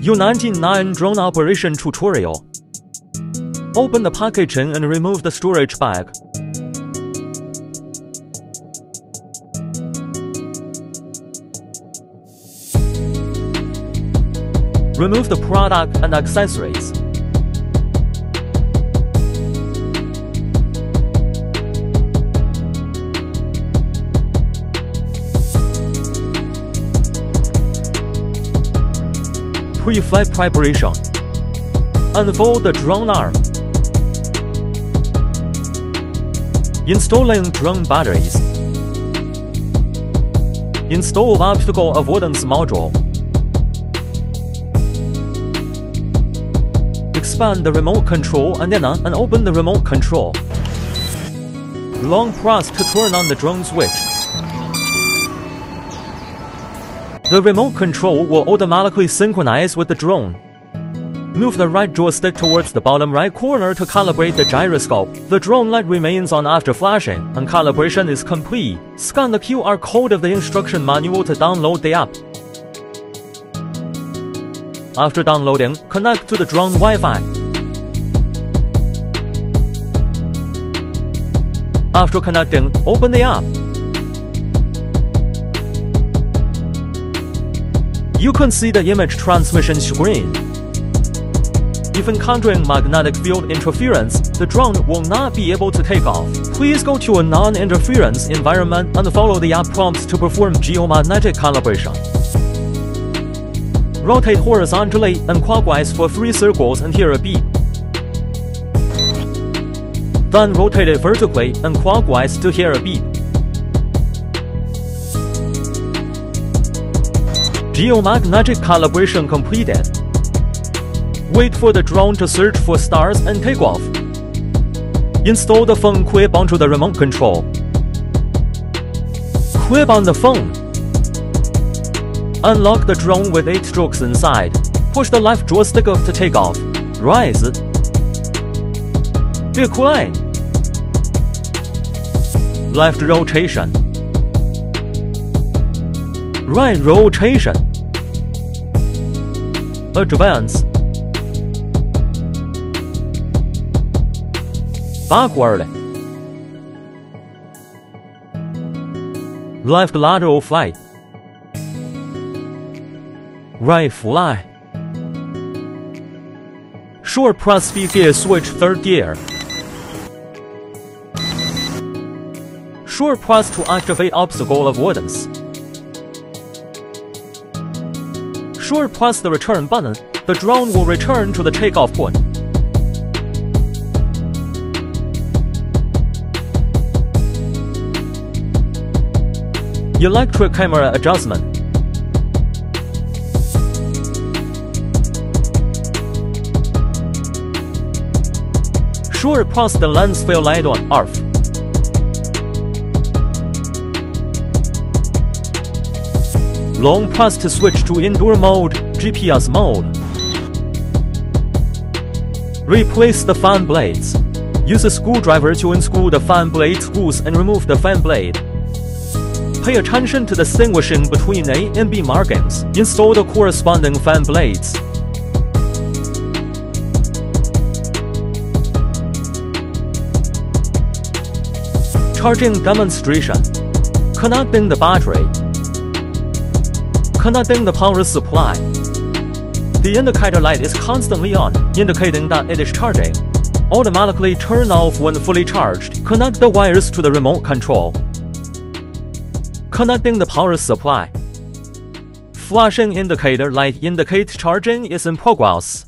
U99 Drone Operation Tutorial Open the packaging and remove the storage bag. Remove the product and accessories. Pre-flight preparation. Unfold the drone arm. Installing drone batteries. Install obstacle avoidance module. Expand the remote control antenna uh, and open the remote control. Long press to turn on the drone switch. The remote control will automatically synchronize with the drone. Move the right joystick towards the bottom right corner to calibrate the gyroscope. The drone light remains on after flashing, and calibration is complete. Scan the QR code of the instruction manual to download the app. After downloading, connect to the drone Wi-Fi. After connecting, open the app. You can see the image transmission screen. If encountering magnetic field interference, the drone will not be able to take off. Please go to a non-interference environment and follow the app prompts to perform geomagnetic calibration. Rotate horizontally and clockwise for 3 circles and hear a beep. Then rotate it vertically and clockwise to hear a beep. Geomagnetic calibration completed. Wait for the drone to search for stars and take off. Install the phone clip onto the remote control. Clip on the phone. Unlock the drone with 8 strokes inside. Push the left joystick up to take off. Rise. 越快. Left rotation. Right rotation. Advance. Backward. Left lateral flight. Right fly. Short press speed gear switch third gear. Short press to activate obstacle avoidance. Short press the return button, the drone will return to the takeoff point. Electric camera adjustment. Short press the lens fill light on off. Long press to switch to indoor mode, GPS mode. Replace the fan blades. Use a screwdriver to unscrew the fan blade screws and remove the fan blade. Pay attention to distinguishing between A and B markings. Install the corresponding fan blades. Charging demonstration. Connecting the battery. Connecting the power supply. The indicator light is constantly on, indicating that it is charging. Automatically turn off when fully charged. Connect the wires to the remote control. Connecting the power supply. Flashing indicator light indicates charging is in progress.